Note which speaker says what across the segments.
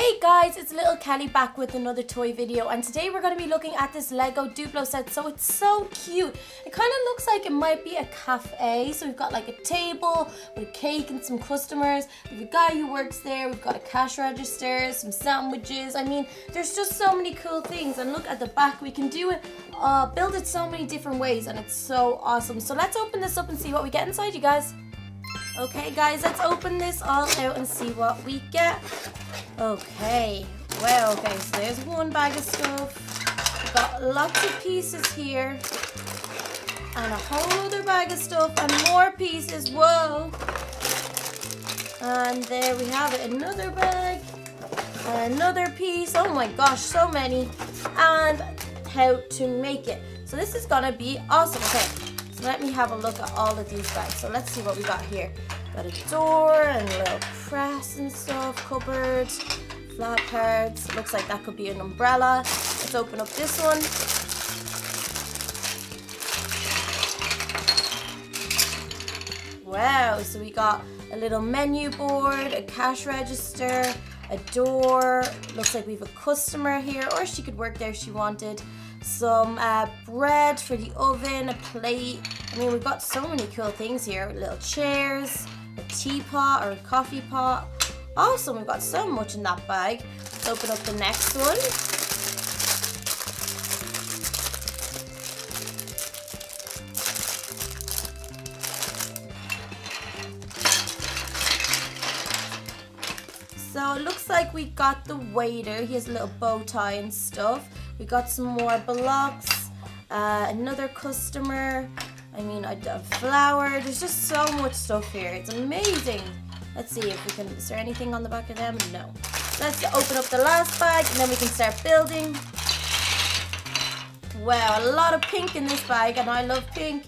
Speaker 1: Hey guys, it's little Kelly back with another toy video and today we're going to be looking at this Lego Duplo set. So it's so cute. It kind of looks like it might be a cafe. So we've got like a table with a cake and some customers. We've a guy who works there. We've got a cash register, some sandwiches. I mean, there's just so many cool things. And look at the back, we can do it, uh, build it so many different ways and it's so awesome. So let's open this up and see what we get inside you guys. Okay guys, let's open this all out and see what we get. Okay, well, okay, so there's one bag of stuff. Got lots of pieces here. And a whole other bag of stuff and more pieces, whoa. And there we have it, another bag. Another piece, oh my gosh, so many. And how to make it. So this is gonna be awesome. Okay, so let me have a look at all of these bags. So let's see what we got here. Got a door and a little press and stuff, cupboards, flat cards. Looks like that could be an umbrella. Let's open up this one. Wow, so we got a little menu board, a cash register, a door. Looks like we have a customer here, or she could work there if she wanted. Some uh, bread for the oven, a plate. I mean, we've got so many cool things here. Little chairs, a teapot or a coffee pot. Awesome, we've got so much in that bag. Let's open up the next one. So it looks like we got the waiter. He has a little bow tie and stuff. We got some more blocks. Uh, another customer. I mean, a, a flower. There's just so much stuff here. It's amazing. Let's see if we can, is there anything on the back of them? No. Let's open up the last bag and then we can start building. Wow, a lot of pink in this bag and I love pink.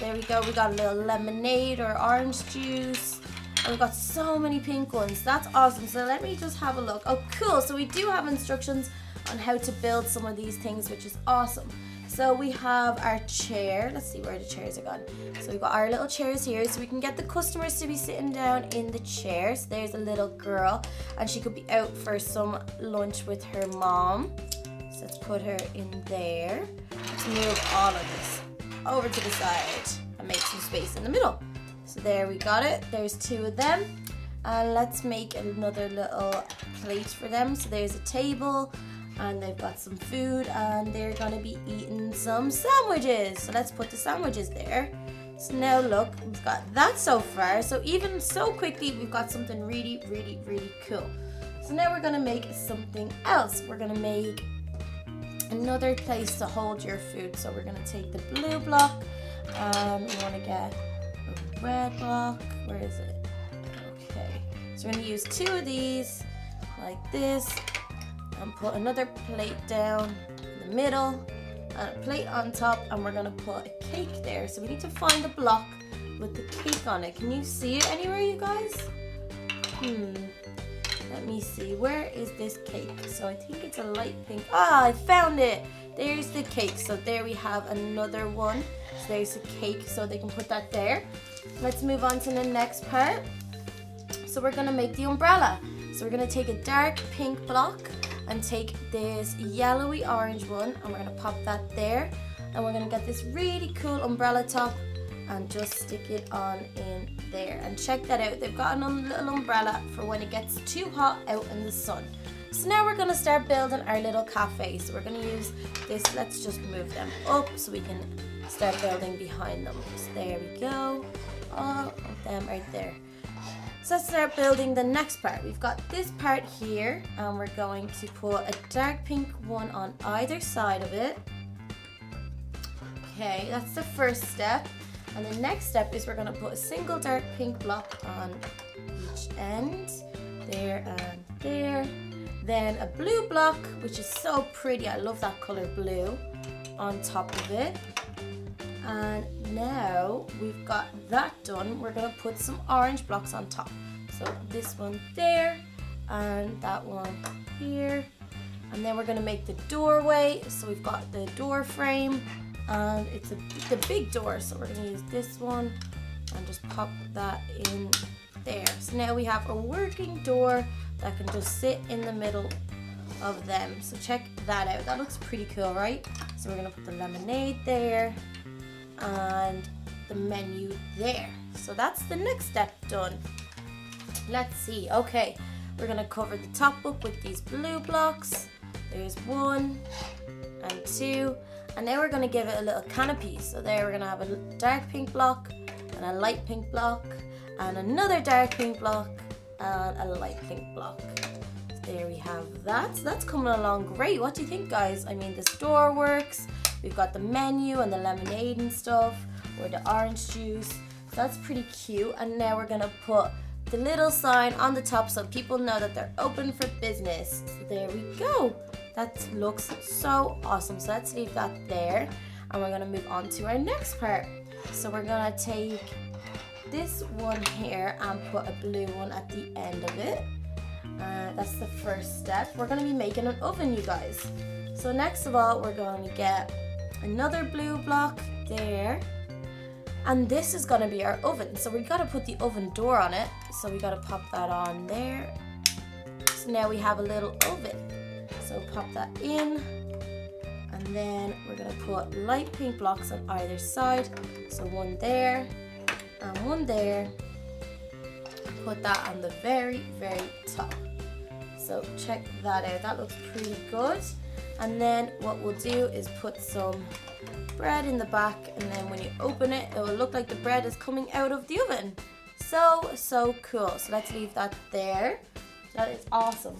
Speaker 1: There we go, we got a little lemonade or orange juice. And we've got so many pink ones. That's awesome. So let me just have a look. Oh, cool. So we do have instructions on how to build some of these things, which is awesome. So we have our chair. Let's see where the chairs are gone. So we've got our little chairs here so we can get the customers to be sitting down in the chairs. There's a little girl and she could be out for some lunch with her mom. So let's put her in there. Let's move all of this over to the side and make some space in the middle. So there we got it. There's two of them. And let's make another little plate for them. So there's a table and they've got some food and they're gonna be eating some sandwiches. So let's put the sandwiches there. So now look, we've got that so far. So even so quickly, we've got something really, really, really cool. So now we're gonna make something else. We're gonna make another place to hold your food. So we're gonna take the blue block and we wanna get a red block. Where is it? Okay, so we're gonna use two of these like this and put another plate down in the middle and a plate on top and we're gonna put a cake there. So we need to find a block with the cake on it. Can you see it anywhere you guys? Hmm, let me see, where is this cake? So I think it's a light pink. Ah, I found it. There's the cake. So there we have another one. So there's a cake, so they can put that there. Let's move on to the next part. So we're gonna make the umbrella. So we're gonna take a dark pink block and take this yellowy orange one and we're gonna pop that there. And we're gonna get this really cool umbrella top and just stick it on in there. And check that out they've got a little umbrella for when it gets too hot out in the sun. So now we're gonna start building our little cafe. So we're gonna use this let's just move them up so we can start building behind them. So there we go. All of them right there so let's start building the next part. We've got this part here and we're going to put a dark pink one on either side of it. Okay, that's the first step. And the next step is we're gonna put a single dark pink block on each end, there and there. Then a blue block, which is so pretty, I love that color blue, on top of it. And now we've got that done, we're gonna put some orange blocks on top. So this one there and that one here. And then we're gonna make the doorway. So we've got the door frame and it's a the big door. So we're gonna use this one and just pop that in there. So now we have a working door that can just sit in the middle of them. So check that out. That looks pretty cool, right? So we're gonna put the lemonade there and the menu there. So that's the next step done. Let's see. Okay, we're gonna cover the top up with these blue blocks. There's one and two. And now we're gonna give it a little canopy. So there we're gonna have a dark pink block and a light pink block and another dark pink block and a light pink block. So there we have that. So that's coming along great. What do you think guys? I mean this door works. We've got the menu and the lemonade and stuff or the orange juice. So that's pretty cute. And now we're gonna put the little sign on the top so people know that they're open for business. So there we go. That looks so awesome. So let's leave that there. And we're gonna move on to our next part. So we're gonna take this one here and put a blue one at the end of it. Uh, that's the first step. We're gonna be making an oven, you guys. So next of all, we're gonna get another blue block there. And this is gonna be our oven. So we gotta put the oven door on it. So we gotta pop that on there. So now we have a little oven. So pop that in. And then we're gonna put light pink blocks on either side. So one there and one there. Put that on the very, very top. So check that out. That looks pretty good. And then what we'll do is put some bread in the back and then when you open it, it will look like the bread is coming out of the oven. So, so cool. So let's leave that there. That is awesome.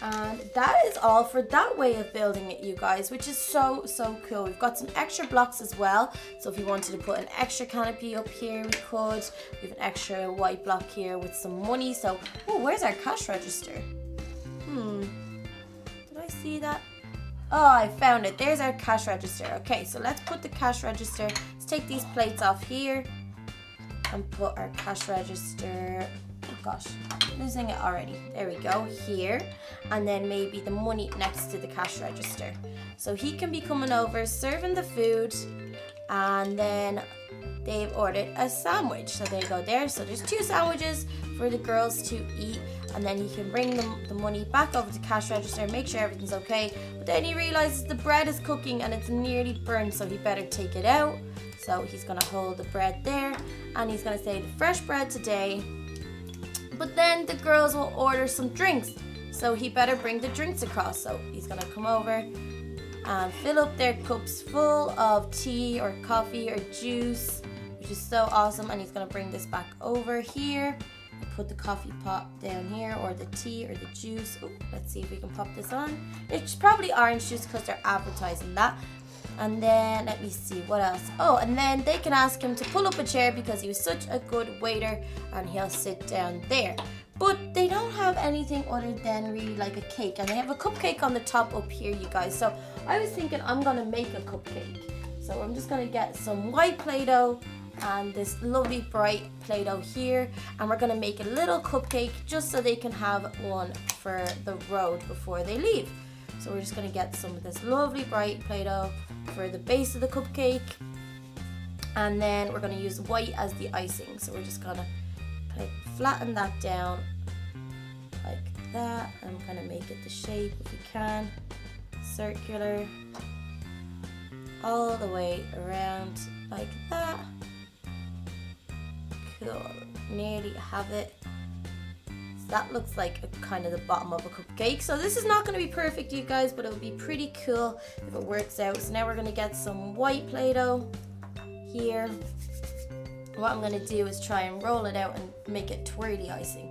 Speaker 1: And that is all for that way of building it, you guys, which is so, so cool. We've got some extra blocks as well. So if you wanted to put an extra canopy up here, we could. We have an extra white block here with some money. So, oh, where's our cash register? Hmm, did I see that? Oh, I found it. There's our cash register. Okay, so let's put the cash register. Let's take these plates off here and put our cash register. Oh gosh, losing it already. There we go, here. And then maybe the money next to the cash register. So he can be coming over, serving the food, and then they've ordered a sandwich. So they go there. So there's two sandwiches for the girls to eat and then he can bring the, the money back over to cash register, make sure everything's okay. But then he realizes the bread is cooking and it's nearly burned, so he better take it out. So he's gonna hold the bread there and he's gonna say the fresh bread today. But then the girls will order some drinks. So he better bring the drinks across. So he's gonna come over and fill up their cups full of tea or coffee or juice, which is so awesome. And he's gonna bring this back over here put the coffee pot down here or the tea or the juice. Ooh, let's see if we can pop this on. It's probably orange juice because they're advertising that. And then let me see what else. Oh, and then they can ask him to pull up a chair because he was such a good waiter and he'll sit down there. But they don't have anything other than really like a cake. And they have a cupcake on the top up here, you guys. So I was thinking I'm gonna make a cupcake. So I'm just gonna get some white Play-Doh and this lovely bright Play-Doh here and we're gonna make a little cupcake just so they can have one for the road before they leave. So we're just gonna get some of this lovely bright Play-Doh for the base of the cupcake and then we're gonna use white as the icing. So we're just gonna kind of flatten that down like that. I'm gonna make it the shape if you can, circular, all the way around like that cool. Nearly have it. So that looks like a, kind of the bottom of a cupcake. So this is not going to be perfect, you guys, but it would be pretty cool if it works out. So now we're going to get some white Play-Doh here. What I'm going to do is try and roll it out and make it twirly icing.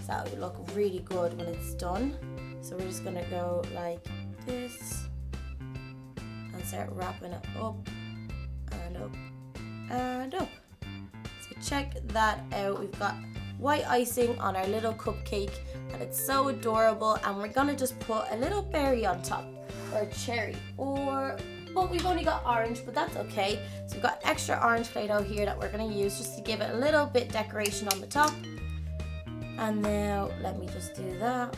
Speaker 1: So that would look really good when it's done. So we're just going to go like this and start wrapping it up and up and up check that out. We've got white icing on our little cupcake and it's so adorable and we're gonna just put a little berry on top or cherry or well we've only got orange but that's okay. So we've got extra orange Play-Doh here that we're gonna use just to give it a little bit decoration on the top. And now let me just do that.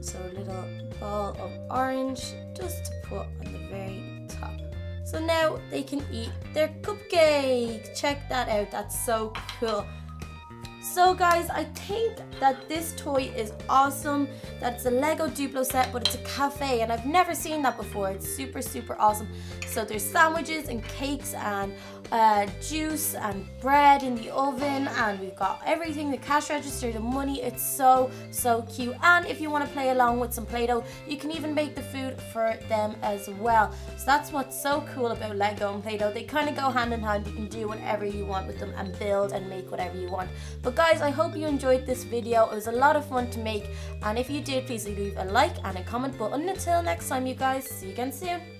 Speaker 1: So a little ball of orange just to put on the very so now they can eat their cupcake. Check that out. That's so cool. So guys, I think that this toy is awesome. That's a Lego Duplo set, but it's a cafe and I've never seen that before. It's super, super awesome. So there's sandwiches and cakes and uh, juice and bread in the oven and we've got everything, the cash register, the money. It's so, so cute. And if you want to play along with some Play-Doh, you can even make the food for them as well. So that's what's so cool about Lego and Play-Doh. They kind of go hand in hand. You can do whatever you want with them and build and make whatever you want. But guys, I hope you enjoyed this video. It was a lot of fun to make. And if you did, please leave a like and a comment. But until next time, you guys, see you again soon.